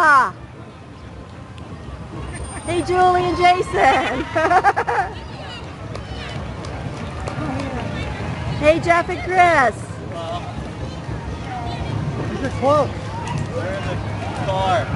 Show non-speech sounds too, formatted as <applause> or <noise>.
<laughs> Hey, Julie and Jason! <laughs> hey, Jeff and Chris! These are close. We're in the car.